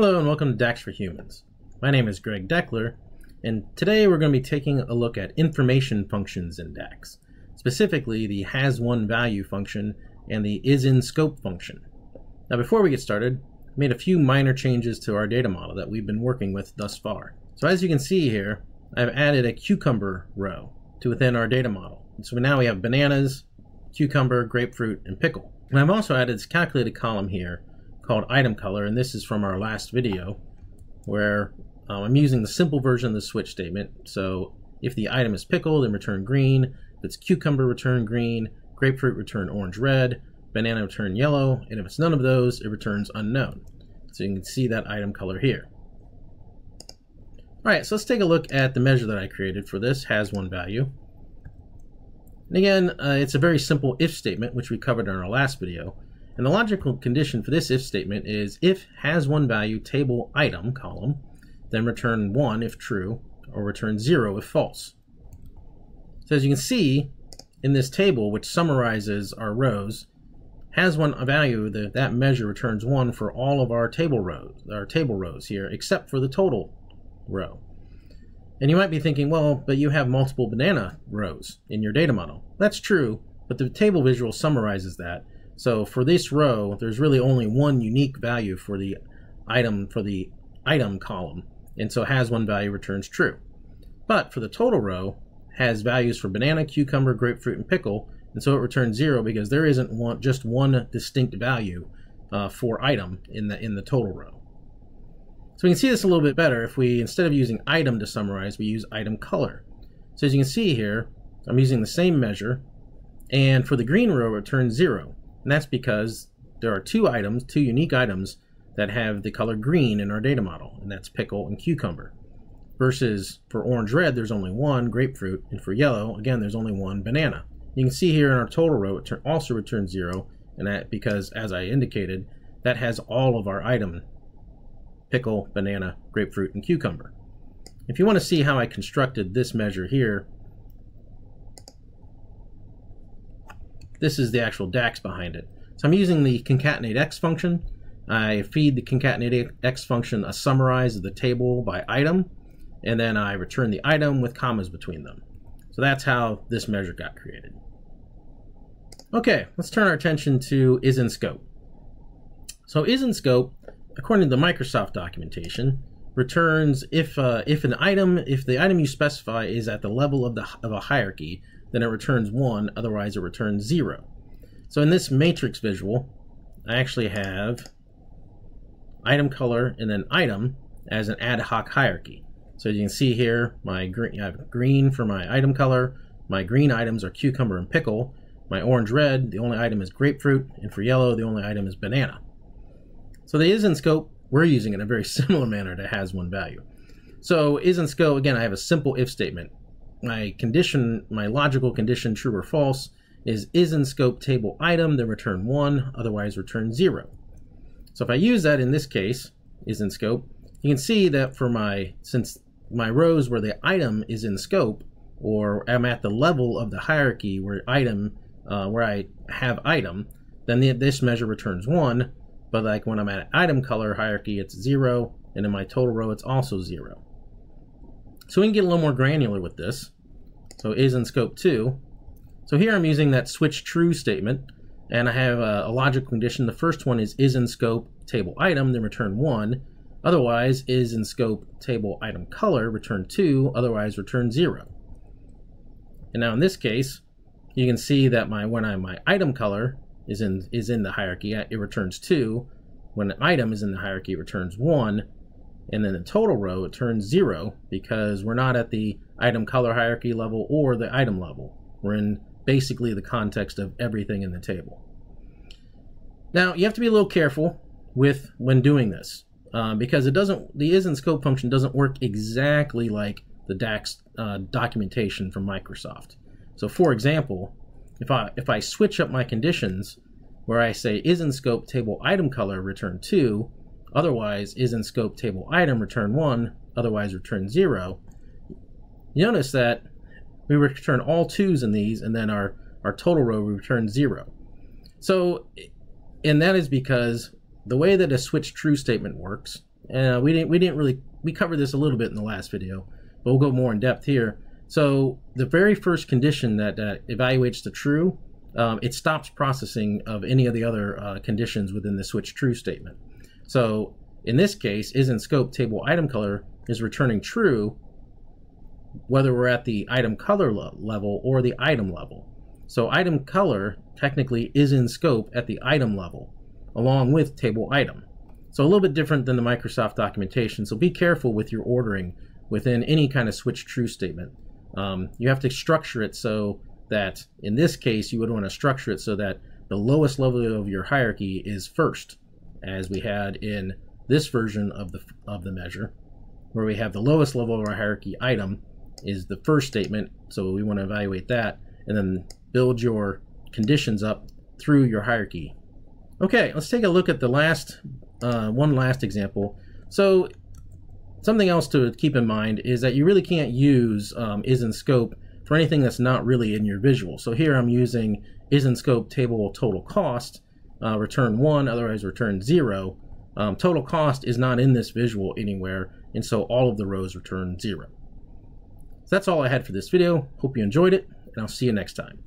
Hello and welcome to DAX for Humans. My name is Greg Deckler, and today we're going to be taking a look at information functions in DAX, specifically the has one value function and the is in scope function. Now before we get started, I made a few minor changes to our data model that we've been working with thus far. So as you can see here, I've added a cucumber row to within our data model. And so now we have bananas, cucumber, grapefruit, and pickle. And I've also added this calculated column here called item color, and this is from our last video where um, I'm using the simple version of the switch statement. So if the item is pickle, then return green. If it's cucumber, return green. Grapefruit, return orange red. Banana, return yellow. And if it's none of those, it returns unknown. So you can see that item color here. All right, so let's take a look at the measure that I created for this, has one value. And again, uh, it's a very simple if statement, which we covered in our last video. And the logical condition for this if statement is if has one value table item column, then return 1 if true, or return 0 if false. So as you can see in this table, which summarizes our rows, has one value that that measure returns 1 for all of our table rows, our table rows here, except for the total row. And you might be thinking, well, but you have multiple banana rows in your data model. That's true, but the table visual summarizes that so for this row, there's really only one unique value for the item for the item column, and so has one value returns true. But for the total row, has values for banana, cucumber, grapefruit, and pickle, and so it returns zero because there isn't one just one distinct value uh, for item in the in the total row. So we can see this a little bit better if we instead of using item to summarize, we use item color. So as you can see here, I'm using the same measure, and for the green row, it returns zero. And that's because there are two items, two unique items, that have the color green in our data model, and that's pickle and cucumber. Versus for orange red, there's only one grapefruit, and for yellow, again, there's only one banana. You can see here in our total row, it also returns zero, and that because, as I indicated, that has all of our item pickle, banana, grapefruit, and cucumber. If you want to see how I constructed this measure here, This is the actual DAX behind it. So I'm using the concatenate x function. I feed the concatenate x function a summarize of the table by item, and then I return the item with commas between them. So that's how this measure got created. Okay, let's turn our attention to is in scope. So is in scope, according to the Microsoft documentation, returns if uh, if an item if the item you specify is at the level of the of a hierarchy, then it returns 1, otherwise it returns 0. So in this matrix visual, I actually have item color and then item as an ad hoc hierarchy. So you can see here, my green, I have green for my item color. My green items are cucumber and pickle. My orange red, the only item is grapefruit, and for yellow, the only item is banana. So the is in scope, we're using in a very similar manner to has one value. So is in scope, again, I have a simple if statement my condition, my logical condition, true or false, is is in scope table item, then return 1, otherwise return 0. So if I use that in this case, is in scope, you can see that for my, since my rows where the item is in scope, or I'm at the level of the hierarchy where item, uh, where I have item, then the, this measure returns 1, but like when I'm at item color hierarchy, it's 0, and in my total row, it's also 0. So we can get a little more granular with this. So is in scope 2. So here I'm using that switch true statement, and I have a, a logical condition. The first one is is in scope table item, then return 1. Otherwise, is in scope table item color, return 2, otherwise return 0. And now in this case, you can see that my when I my item color is in is in the hierarchy, it returns 2. When an item is in the hierarchy, it returns 1 and then the total row it turns zero because we're not at the item color hierarchy level or the item level. We're in basically the context of everything in the table. Now you have to be a little careful with when doing this uh, because it doesn't the is in scope function doesn't work exactly like the DAX uh, documentation from Microsoft. So for example, if I if I switch up my conditions where I say is in scope table item color return 2 Otherwise, is in scope table item return 1, otherwise return 0. You notice that we return all 2's in these, and then our, our total row returns 0. So, and that is because the way that a switch true statement works Uh, we didn't we didn't really we covered this a little bit in the last video, but we'll go more in depth here. So the very first condition that, evaluates the true, um, it stops processing of any of the other uh, conditions within the switch true statement. So in this case, is in scope table item color is returning true whether we're at the item color level or the item level. So item color technically is in scope at the item level along with table item. So a little bit different than the Microsoft documentation. So be careful with your ordering within any kind of switch true statement. Um, you have to structure it so that in this case you would want to structure it so that the lowest level of your hierarchy is first, as we had in this version of the of the measure, where we have the lowest level of our hierarchy item is the first statement. So we want to evaluate that and then build your conditions up through your hierarchy. Okay, let's take a look at the last uh, one last example. So something else to keep in mind is that you really can't use um, is in scope for anything that's not really in your visual. So here I'm using is in scope table total cost, uh, return one, otherwise return zero. Um, total cost is not in this visual anywhere, and so all of the rows return zero. So that's all I had for this video. Hope you enjoyed it, and I'll see you next time.